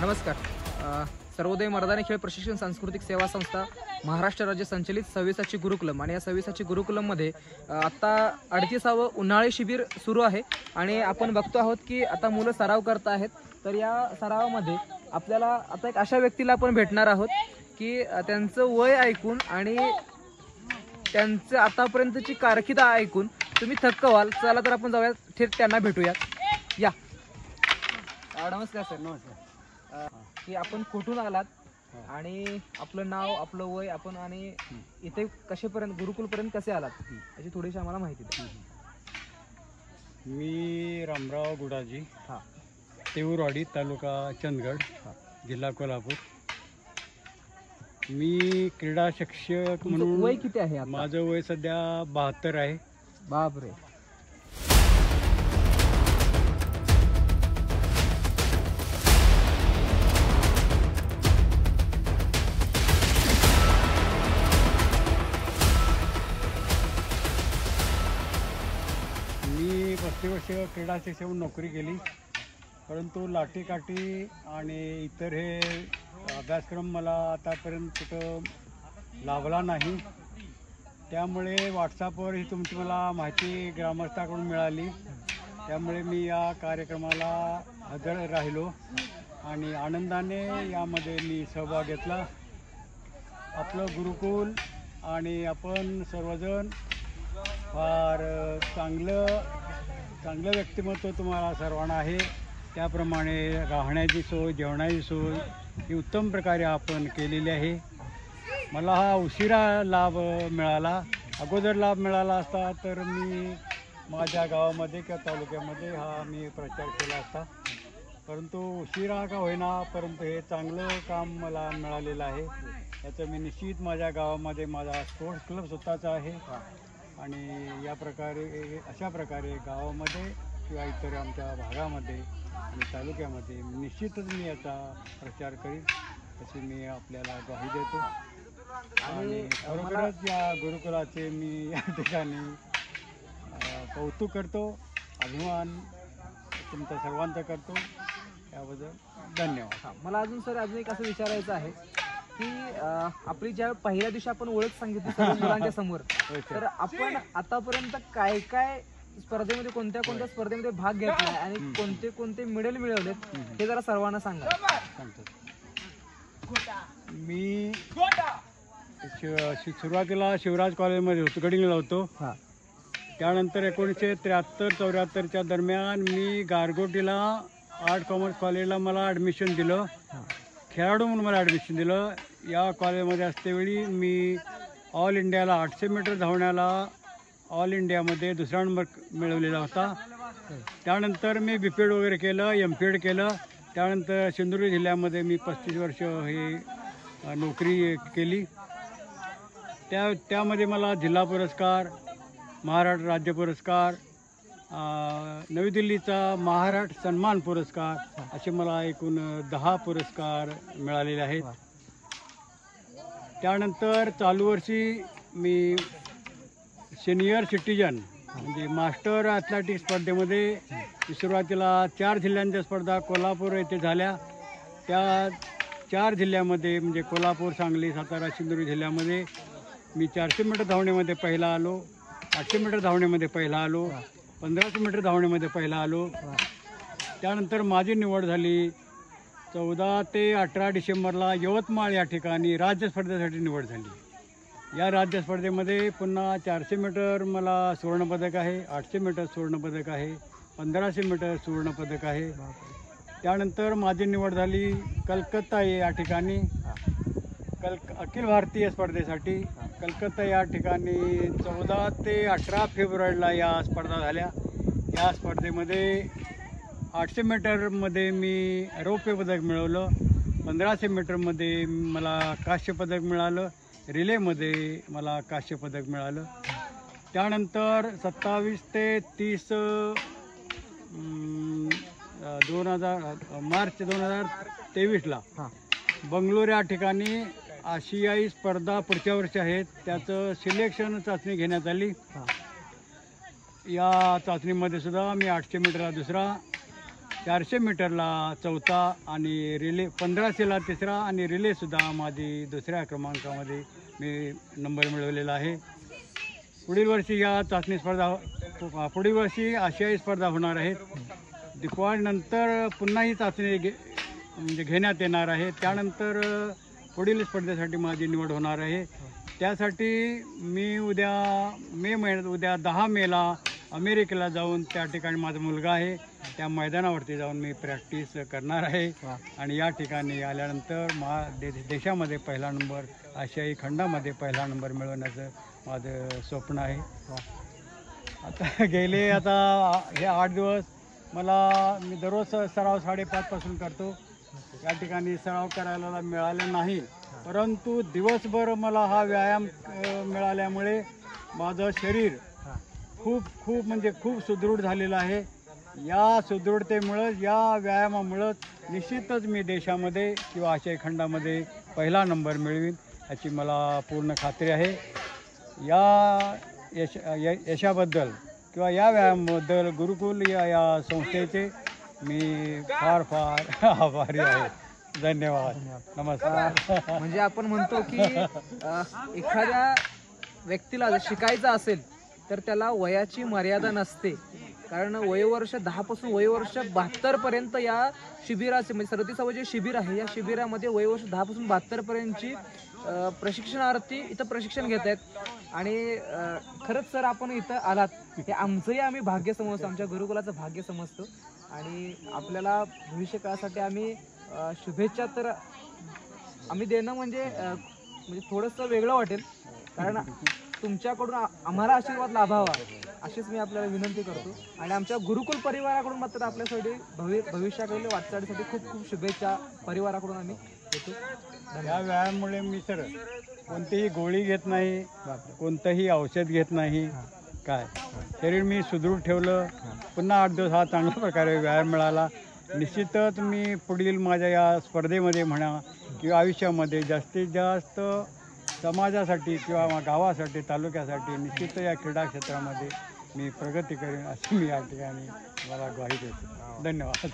नमस्कार. सर्वोदय मर्दानी खेळ प्रशिक्षण सांस्कृतिक सेवा संस्था महाराष्ट्र राज्य संचलित सव्वीसाची गुरुकुलम आणि या सव्वीसाची गुरुकुलममध्ये आत्ता अडतीसावं उन्हाळी शिबिर सुरू आहे आणि आपण बघतो आहोत की आता मुलं सराव करत आहेत. तर या सरावामध्ये आपल्याला आता एक अशा व्यक्तीला आपण भेटणार आहोत की त्यांचं वय ऐकून आणि त्यांचं आतापर्यंतची कारकीर्द ऐकून तुम्ही थक्क व्हाल. चला तर आपण जाऊया थेट त्यांना भेटूयात. या. नमस्कार सर. नमस्कार. की आपण कुठून आलात आणि आपलं नाव आपलं वय आपण आणि इथे कसेपर्यंत गुरुकुलपर्यंत कसे आलात? याची थोडीशी आम्हाला माहिती द्या. मी रामराव गुडाजी हा. तेऊरवाडी तालुका चंदगड. जिल्हा कोल्हापूर. मी क्रीडा शिक्षक म्हणून वय किती आहे? माझं वय सध्या बहात्तर आहे. बापरे. क्रीडा शिक्षक नोकरी केली. परंतु लाठीकाठी आणि इतर हे अभ्यासक्रम मला आतापर्यंत कुठं लाभला नाही. त्यामुळे व्हॉट्सअपवर ही तुमची मला माहिती ग्रामस्थाकडून मिळाली. त्यामुळे मी या कार्यक्रमाला हजर राहिलो आणि आनंदाने यामध्ये मी सहभाग घेतला. आपलं गुरुकुल आणि आपण सर्वजण फार चांगलं चांगलं व्यक्तिमत्व तुम्हाला सर्वांना आहे. त्याप्रमाणे राहण्याची सोय जेवणाची सोय ही उत्तम प्रकारे आपण केलेली आहे. मला हा उशिरा लाभ मिळाला. अगोदर लाभ मिळाला असता तर मी माझ्या गावामध्ये किंवा तालुक्यामध्ये हा मी प्रचार केला असता. परंतु उशिरा का होईना परंतु हे चांगलं काम मला मिळालेलं आहे. याचं मी निश्चित माझ्या गावामध्ये माझा स्पोर्ट्स क्लब स्वतःचा आहे. आणि या प्रकारे अशा प्रकारे गावामध्ये किंवा इतर आमच्या भागामध्ये आणि तालुक्यामध्ये निश्चितच मी याचा प्रचार करीन अशी मी आपल्याला ग्वाही देतो. आणि खरोखरच या गुरुकुलाचे मी या ठिकाणी कौतुक करतो अभिमान तुमचा सर्वांचा करतो. याबद्दल धन्यवाद. मला अजून सर अजून एक असं विचारायचं आहे. की अ, आपली ज्या पहिल्या दिवशी आपण ओळख सांगितली सर्व मुलांच्या समोर. तर आपण आतापर्यंत काय काय स्पर्धेमध्ये कोणत्या कोणत्या स्पर्धेमध्ये भाग घेतलाय आणि कोणते कोणते मेडल मिळवलेत हे जरा सर्वांना सांगा. सांगतो. मी शि- सुरुवातीला शिवराज कॉलेजमध्ये होतो गडिंगला होतो. हा. त्यानंतर एकोणीसशे त्र्याहत्तर चौऱ्याहत्तरच्या दरम्यान मी गारगोटीला आर्ट कॉमर्स कॉलेजला मला ॲडमिशन दिलं. खेळाडू म्हणून मला ॲडमिशन दिलं. या कॉलेजमध्ये असतेवेळी मी ऑल इंडियाला आठशे मीटर धावण्याला ऑल इंडियामध्ये दुसरा नंबर मिळवलेला होता. त्यानंतर मी बी पेड वगैरे केलं एम पेड केलं. त्यानंतर सिंधुदुर्ग जिल्ह्यामध्ये मी पस्तीस वर्ष हे नोकरी केली. त्या त्यामध्ये मला जिल्हा पुरस्कार महाराष्ट्र राज्य पुरस्कार नवी दिल्लीचा महाराष्ट्र सन्मान पुरस्कार असे मला एकूण दहा पुरस्कार मिळालेले आहेत. त्यानंतर चालू वर्षी मी सिनियर सिटीजन म्हणजे मास्टर ॲथलेटिक्स स्पर्धेमध्ये सुरुवातीला चार जिल्ह्यांच्या स्पर्धा कोल्हापूर येथे झाल्या. त्या चार जिल्ह्यामध्ये म्हणजे कोल्हापूर सांगली सातारा सिंधुदुर्ग जिल्ह्यामध्ये मी चारशे मीटर धावण्यामध्ये पहिला आलो. आठशे मीटर धावण्यामध्ये पहिला आलो. पंधराशे मीटर धावण्यामध्ये पहिला आलो. त्यानंतर माझी निवड झाली. चौदा ते अठरा डिसेंबरला यवतमाळ या ठिकाणी राज्य स्पर्धेसाठी निवड झाली. या राज्य स्पर्धेमध्ये पुन्हा चारशे मीटर मला सुवर्णपदक आहे आठशे मीटर सुवर्णपदक आहे पंधराशे मीटर सुवर्णपदक आहे. त्यानंतर माझी निवड झाली कलकत्ता या ठिकाणी. कल अखिल भारतीय स्पर्धेसाठी. कलकत्ता या ठिकाणी चौदा ते अठरा फेब्रुवारीला या स्पर्धा झाल्या. या स्पर्धेमध्ये आठशे मीटरमध्ये मी रौप्य पदक मिळवलं. पंधराशे मीटरमध्ये मला कांस्य पदक मिळालं. रिलेमध्ये मला कांस्य पदक मिळालं. त्यानंतर सत्तावीस ते तीस दोन हजार मार्च दोन हजार तेवीसला हा. बंगलोर या ठिकाणी आशियाई स्पर्धा पुढच्या वर्षी आहेत. त्याचं सिलेक्शन चाचणी घेण्यात आली. हा. या चाचणीमध्ये सुद्धा मी आठशे मीटरला दुसरा चारशे मीटरला चौथा आणि रिले पंधराशेला तिसरा आणि रिलेसुद्धा माझी दुसऱ्या क्रमांकामध्ये मी नंबर मिळवलेला आहे. पुढील वर्षी या चाचणी स्पर्धा पु- पुढील वर्षी आशियाई स्पर्धा होणार आहेत दिपावलीनंतर पुन्हा ही चाचणी घे म्हणजे घेण्यात येणार आहे. त्यानंतर पुढील स्पर्धेसाठी माझी निवड होणार आहे. त्यासाठी मी उद्या मे महिन्यात उद्या दहा मेला अमेरिकेला जाऊन त्या ठिकाणी माझा मुलगा आहे. त्या मैदानावरती जाऊन मी प्रॅक्टिस करणार आहे. आणि या ठिकाणी आल्यानंतर मा दे देशामध्ये पहिला नंबर आशियाई खंडामध्ये पहिला नंबर मिळवण्याचं माझं स्वप्न आहे. आता गेले आता हे आठ दिवस. मला मी दररोज सराव साडेपाचपासून करतो. या ठिकाणी सराव करायला मिळाले नाही. परंतु दिवसभर मला हा व्यायाम मिळाल्यामुळे माझं शरीर खूप खूप म्हणजे खूप सुदृढ झालेलं आहे. या सुदृढतेमुळं या व्यायामामुळं निश्चितच मी देशामध्ये किंवा आशियाई खंडामध्ये पहिला नंबर मिळवीन याची मला पूर्ण खात्री आहे. या यश य यशाबद्दल किंवा या व्यायामाबद्दल गुरुकुल या या संस्थेचे मी फार फार आभारी आहे. धन्यवाद. नमस्कार. म्हणजे आपण म्हणतो की अ, एखाद्या व्यक्तीला जर शिकायचं असेल तर त्याला वयाची मर्यादा नसते. कारण वयोवर्ष दहापासून वयोवर्ष बहात्तर पर्यंत या शिबिराचे म्हणजे सरतीसावं जे शिबिर आहे या शिबिरामध्ये वयोवर्ष दहापासून बहात्तर पर्यंतची अ, प्रशिक्षणार्थी इथं प्रशिक्षण घेत आहेत. आणि अ, खरंच सर आपण इथं आलात. हे आमचंही आम्ही भाग्य समजतो आमच्या गुरुकुलाचं भाग्य समजतो. आणि आपल्याला भविष्य काळासाठी आम्ही शुभेच्छा तर आम्ही देणं म्हणजे म्हणजे थोडंसं वेगळं वाटेल. कारण तुमच्याकडून आम्हाला आशीर्वाद लाभावा अशीच मी आपल्याला विनंती करतो. आणि आमच्या गुरुकुल परिवाराकडून मात्र आपल्यासाठी भवि भविष्याकडील वाटचालीसाठी खूप खूप शुभेच्छा परिवाराकडून आम्ही देतो. या व्यायामामुळे मी सर कोणतीही गोळी घेत नाही कोणतंही औषध घेत नाही काय? शरीर मी सुदृढ ठेवलं. पुन्हा आठ दिवस हा चांगल्या प्रकारे व्यायाम मिळाला. निश्चितच मी पुढील माझ्या या स्पर्धेमध्ये म्हणा किंवा आयुष्यामध्ये जास्तीत जास्त समाजासाठी किंवा गावासाठी तालुक्यासाठी निश्चित या क्रीडा क्षेत्रामध्ये मी प्रगती करेन अशी मी या ठिकाणी मला ग्वाही देतो. धन्यवाद.